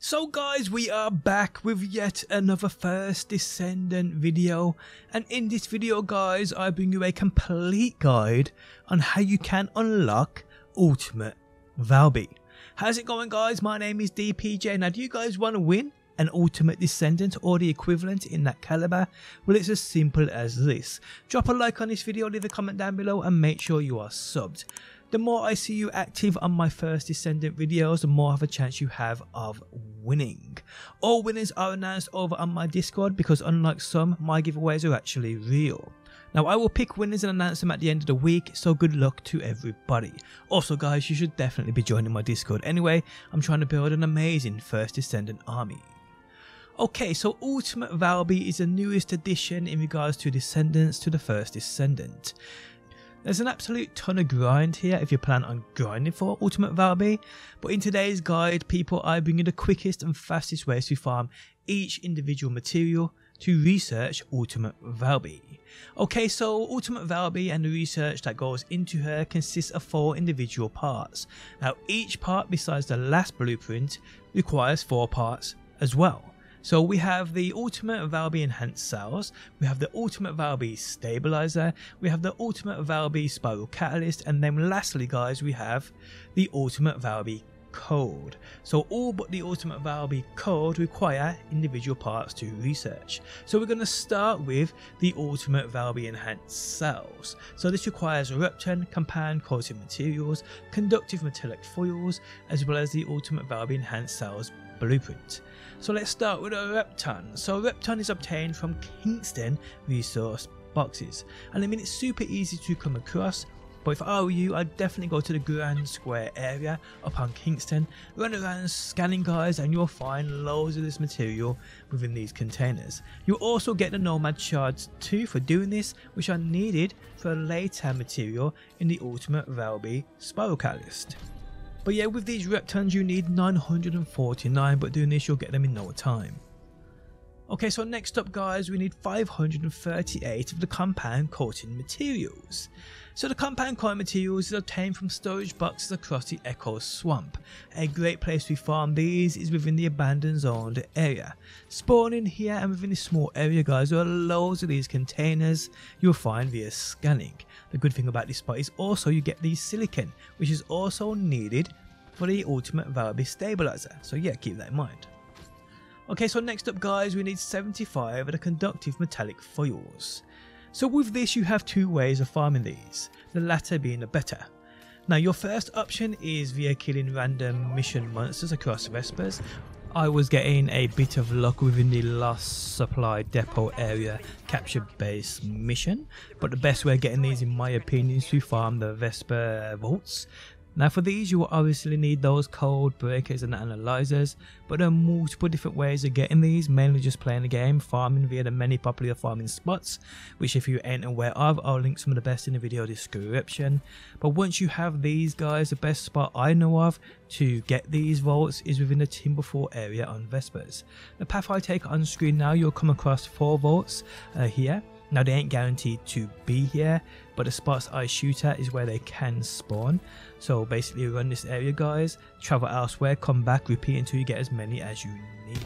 So guys, we are back with yet another First Descendant video and in this video guys, I bring you a complete guide on how you can unlock Ultimate Valby. How's it going guys? My name is DPJ. Now do you guys want to win an Ultimate Descendant or the equivalent in that caliber? Well it's as simple as this. Drop a like on this video, leave a comment down below and make sure you are subbed. The more I see you active on my first Descendant videos, the more of a chance you have of winning. All winners are announced over on my Discord because unlike some, my giveaways are actually real. Now I will pick winners and announce them at the end of the week, so good luck to everybody. Also guys, you should definitely be joining my Discord anyway, I'm trying to build an amazing first Descendant army. Okay, so Ultimate Valby is the newest addition in regards to Descendants to the first Descendant. There's an absolute ton of grind here if you plan on grinding for Ultimate Valby, but in today's guide, people, I bring you the quickest and fastest ways to farm each individual material to research Ultimate Valby. Okay, so Ultimate Valby and the research that goes into her consists of four individual parts. Now, each part besides the last blueprint requires four parts as well. So we have the Ultimate Valby Enhanced Cells, we have the Ultimate Valby Stabilizer, we have the Ultimate Valby Spiral Catalyst, and then lastly guys we have the Ultimate Valby code. So all but the Ultimate Valby code require individual parts to research. So we're going to start with the Ultimate Valby Enhanced Cells. So this requires Repton, compound coating materials, conductive metallic foils, as well as the Ultimate Valby Enhanced Cells blueprint. So let's start with a Repton. So Repton is obtained from Kingston resource boxes and I mean it's super easy to come across but if I were you, I'd definitely go to the Grand Square area upon Kingston, run around scanning guys and you'll find loads of this material within these containers. You'll also get the Nomad Shards too for doing this, which are needed for later material in the Ultimate Valby Spiral Catalyst. But yeah, with these Reptons you need 949, but doing this you'll get them in no time. Okay, so next up guys, we need 538 of the compound coating materials. So the compound coating materials is obtained from storage boxes across the Echo Swamp. A great place to farm these is within the abandoned zoned area. Spawning here and within this small area guys, there are loads of these containers you'll find via scanning. The good thing about this spot is also you get the silicon, which is also needed for the ultimate Valby stabilizer, so yeah, keep that in mind. Okay, so next up guys, we need 75 of the conductive metallic foils. So with this you have two ways of farming these, the latter being the better. Now your first option is via killing random mission monsters across Vespers. I was getting a bit of luck within the last Supply Depot area capture base mission, but the best way of getting these in my opinion is to farm the Vesper vaults. Now for these you will obviously need those code breakers and analyzers, but there are multiple different ways of getting these, mainly just playing the game, farming via the many popular farming spots, which if you ain't aware of, I'll link some of the best in the video description. But once you have these guys, the best spot I know of to get these vaults is within the Timberfall area on Vespers. The path I take on screen now, you'll come across 4 vaults uh, here. Now they ain't guaranteed to be here, but the spots I shoot at is where they can spawn. So basically run this area guys, travel elsewhere, come back, repeat until you get as many as you need.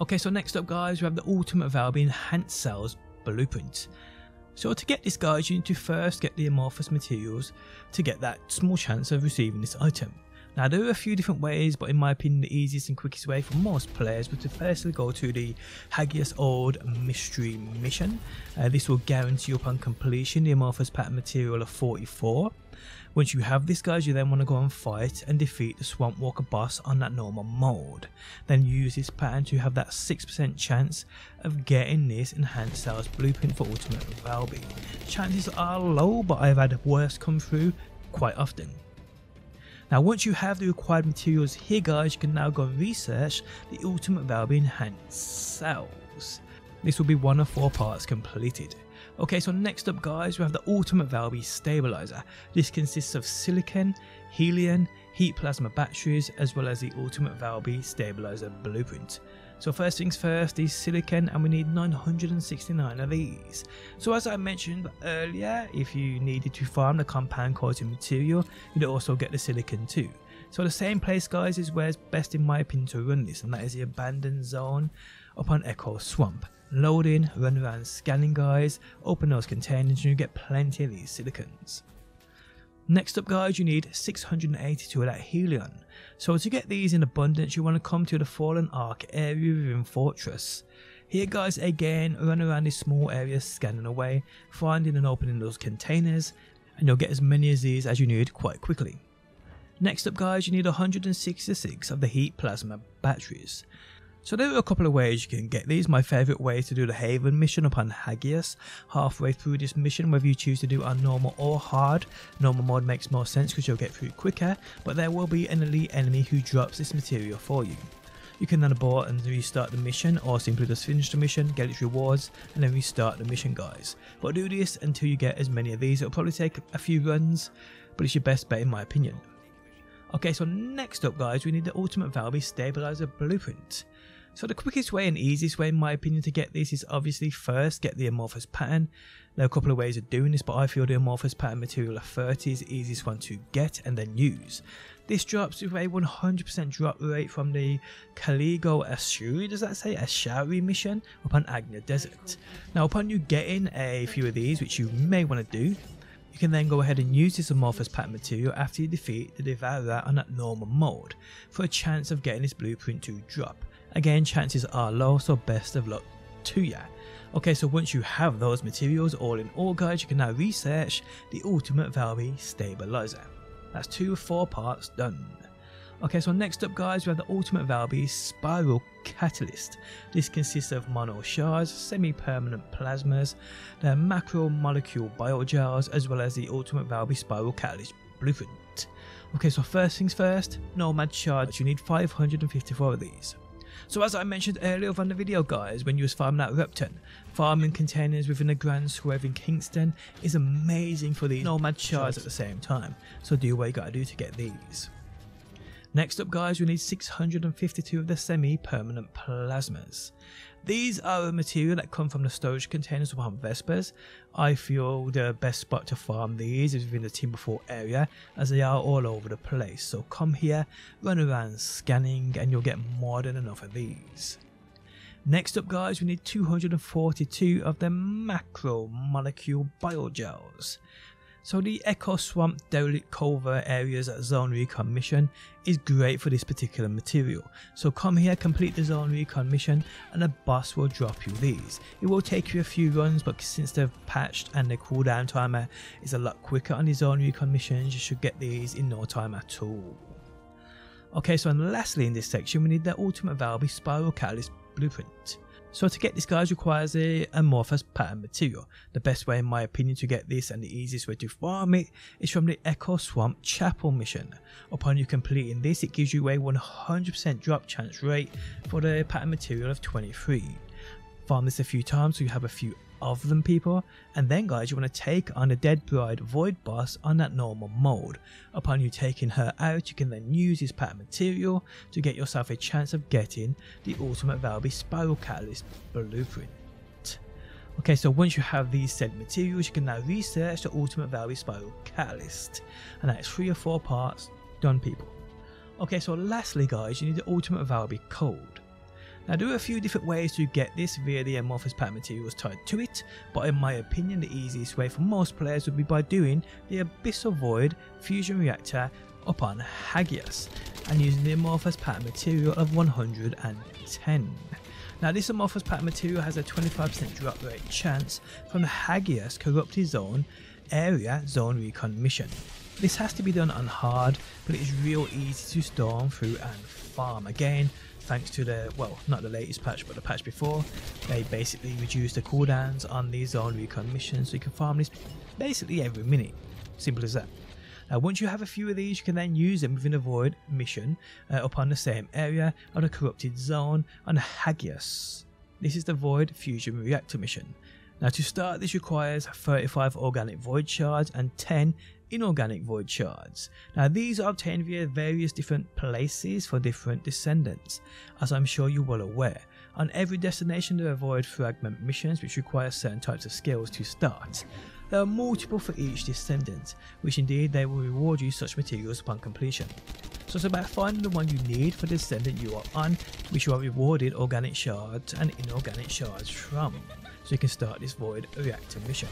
Okay, so next up guys, we have the Ultimate Valby Enhanced Cells Blueprint. So to get this guys you need to first get the amorphous materials to get that small chance of receiving this item. Now there are a few different ways but in my opinion the easiest and quickest way for most players would to firstly go to the Hagios Old Mystery Mission. Uh, this will guarantee upon completion the amorphous pattern material of 44. Once you have this guys you then want to go and fight and defeat the Swamp Walker boss on that normal mode. Then use this pattern to have that 6% chance of getting this enhanced cells blueprint for Ultimate Valby. Chances are low but I've had worse come through quite often. Now once you have the required materials here guys you can now go and research the Ultimate Valby enhanced cells. This will be one of four parts completed. Okay, so next up guys, we have the Ultimate Valby Stabilizer. This consists of silicon, Hellion, heat plasma batteries, as well as the Ultimate Valby Stabilizer Blueprint. So first things first is silicon and we need 969 of these. So as I mentioned earlier, if you needed to farm the compound coating material, you'd also get the silicon too. So the same place guys is where it's best in my opinion to run this and that is the abandoned zone upon Echo Swamp. Loading, run around scanning guys, open those containers and you get plenty of these silicons. Next up guys you need 682 of that Hellion. So to get these in abundance you want to come to the Fallen Ark area within Fortress. Here guys again run around this small area scanning away, finding and opening those containers and you'll get as many of these as you need quite quickly. Next up guys you need 166 of the heat plasma batteries. So there are a couple of ways you can get these. My favourite way is to do the Haven mission upon Hagios. Halfway through this mission, whether you choose to do on normal or hard, normal mode makes more sense because you'll get through quicker, but there will be an elite enemy who drops this material for you. You can then abort and restart the mission or simply just finish the mission, get its rewards and then restart the mission guys. But do this until you get as many of these, it'll probably take a few runs, but it's your best bet in my opinion. Okay, so next up guys, we need the Ultimate Valby Stabilizer Blueprint. So the quickest way and easiest way in my opinion to get this is obviously first get the amorphous pattern. There are a couple of ways of doing this but I feel the amorphous pattern material of 30 is the easiest one to get and then use. This drops with a 100% drop rate from the Caligo Ashuri, does that say Ashari mission upon Agna Desert. Now upon you getting a few of these which you may want to do, you can then go ahead and use this amorphous pattern material after you defeat the Devourer on that normal mode for a chance of getting this blueprint to drop. Again, chances are low, so best of luck to ya. Okay, so once you have those materials all in all guys, you can now research the Ultimate Valby Stabilizer. That's two of four parts done. Okay, so next up guys, we have the Ultimate Valby Spiral Catalyst. This consists of mono shards, semi-permanent plasmas, the macromolecule biogels, as well as the Ultimate Valby Spiral Catalyst Blueprint. Okay, so first things first, Nomad shards, you need 554 of these. So as I mentioned earlier on the video guys, when you was farming at Repton, farming containers within the Grand Square in Kingston is amazing for these nomad shards at the same time, so do what you gotta do to get these. Next up guys, we need 652 of the semi-permanent plasmas. These are a material that come from the storage containers upon Vespers. I feel the best spot to farm these is within the Timberfall area as they are all over the place. So come here, run around scanning and you'll get more than enough of these. Next up guys, we need 242 of the macro molecule biogels. So the Echo Swamp Derelict Culvert areas at Zone Recon mission is great for this particular material. So come here, complete the Zone Recon mission and the boss will drop you these. It will take you a few runs but since they've patched and the cooldown timer is a lot quicker on the Zone Recon missions, you should get these in no time at all. Okay, so and lastly in this section we need the Ultimate Valby Spiral Catalyst Blueprint. So to get this guys requires a amorphous pattern material. The best way in my opinion to get this and the easiest way to farm it is from the Echo Swamp Chapel mission. Upon you completing this it gives you a 100% drop chance rate for the pattern material of 23. Farm this a few times so you have a few of them people and then guys you want to take on the dead bride void boss on that normal mode upon you taking her out you can then use this pattern material to get yourself a chance of getting the ultimate valby spiral catalyst blueprint Okay, so once you have these said materials, you can now research the Ultimate Valby Spiral Catalyst. And that is three or four parts, done people. Okay, so lastly guys, you need the Ultimate Valby Code. Now there are a few different ways to get this via the amorphous pack materials tied to it, but in my opinion the easiest way for most players would be by doing the Abyssal Void fusion reactor upon Hagios and using the amorphous pattern material of 110. Now this amorphous pattern material has a 25% drop rate chance from the Hagios corrupted zone area zone recon mission. This has to be done on hard, but it is real easy to storm through and farm. Again, thanks to the, well, not the latest patch, but the patch before, they basically reduced the cooldowns on these zone recon missions so you can farm this basically every minute. Simple as that. Now once you have a few of these you can then use them within a void mission uh, upon the same area on a corrupted zone on Hagios. This is the void fusion reactor mission. Now to start this requires 35 organic void shards and 10 inorganic void shards. Now these are obtained via various different places for different descendants, as I'm sure you're well aware. On every destination there are void fragment missions which require certain types of skills to start. There are multiple for each descendant, which indeed they will reward you such materials upon completion. So it's about finding the one you need for the descendant you are on, which you are rewarded organic shards and inorganic shards from, so you can start this void reactor mission.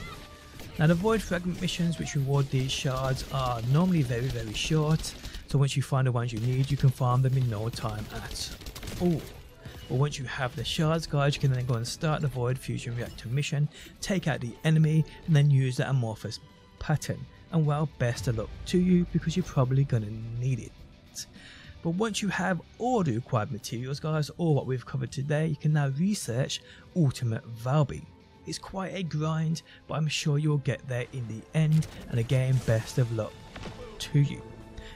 Now the void fragment missions which reward these shards are normally very very short, so once you find the ones you need you can farm them in no time at all. But once you have the shards guys, you can then go and start the Void Fusion Reactor mission, take out the enemy, and then use that Amorphous pattern. And well, best of luck to you because you're probably gonna need it. But once you have all the required materials guys, or what we've covered today, you can now research Ultimate Valby. It's quite a grind, but I'm sure you'll get there in the end, and again, best of luck to you.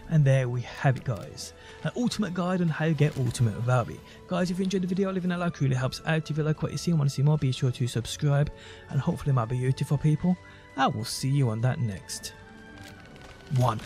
And there we have it guys, an ultimate guide on how to get ultimate Valby. Guys if you enjoyed the video leaving a like really helps out, if you like what you see and want to see more be sure to subscribe and hopefully my beautiful people, I will see you on that next one.